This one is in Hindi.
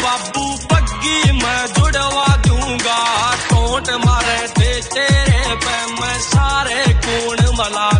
बाबू पग्गी मैं जुड़वा दूँगा। टोट मारे थे तेरे पे मैं सारे कूण मला